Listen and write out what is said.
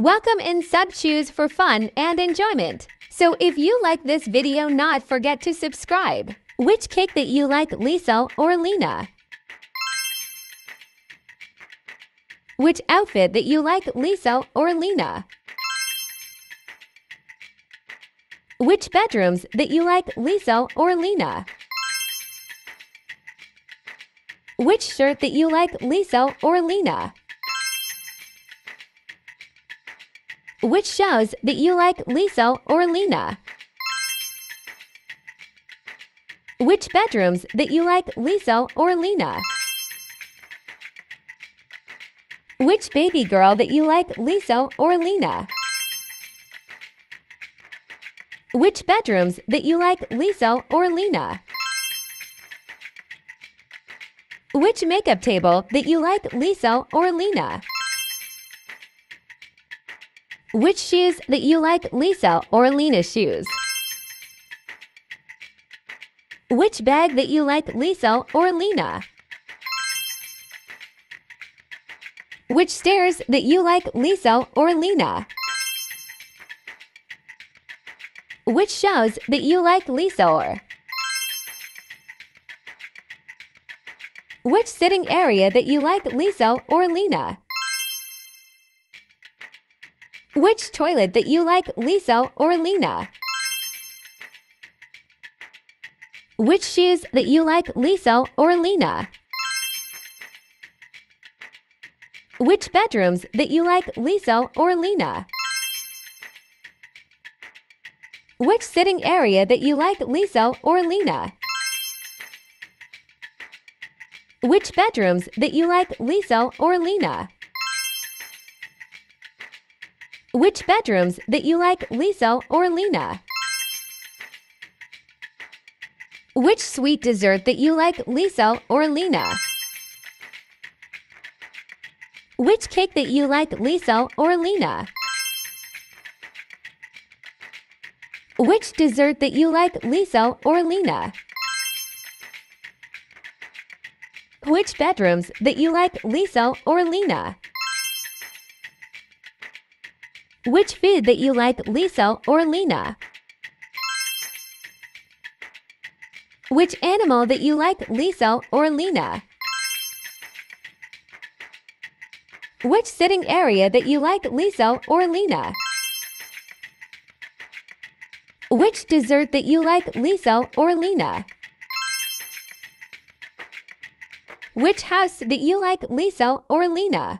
Welcome in sub choose for fun and enjoyment. So if you like this video not forget to subscribe. Which cake that you like Lisa or Lena? Which outfit that you like Lisa or Lena? Which bedrooms that you like Lisa or Lena? Which shirt that you like Lisa or Lena? Which shows that you like Lisa or Lena? Which bedrooms that you like Lisa or Lena? Which baby girl that you like Lisa or Lena? Which bedrooms that you like Lisa or Lena? Which makeup table that you like Lisa or Lena? Which shoes that you like Lisa or Lena's shoes? Which bag that you like Lisa or Lena? Which stairs that you like Lisa or Lena? Which shows that you like Lisa or? Which sitting area that you like Lisa or Lena? Which toilet that you like Lisa or Lena? Which shoes that you like Lisa or Lena? Which bedrooms that you like Lisa or Lena? Which sitting area that you like Lisa or Lena? Which bedrooms that you like Lisa or Lena? Which bedrooms that you like Lisa or Lena? Which sweet dessert that you like Lisa or Lena? Which cake that you like Lisa or Lena? Which dessert that you like Lisa or Lena? Which bedrooms that you like Lisa or Lena? Which food that you like Lisa or Lena? Which animal that you like Lisa or Lena? Which sitting area that you like Lisa or Lena? Which dessert that you like Lisa or Lena? Which house that you like Lisa or Lena?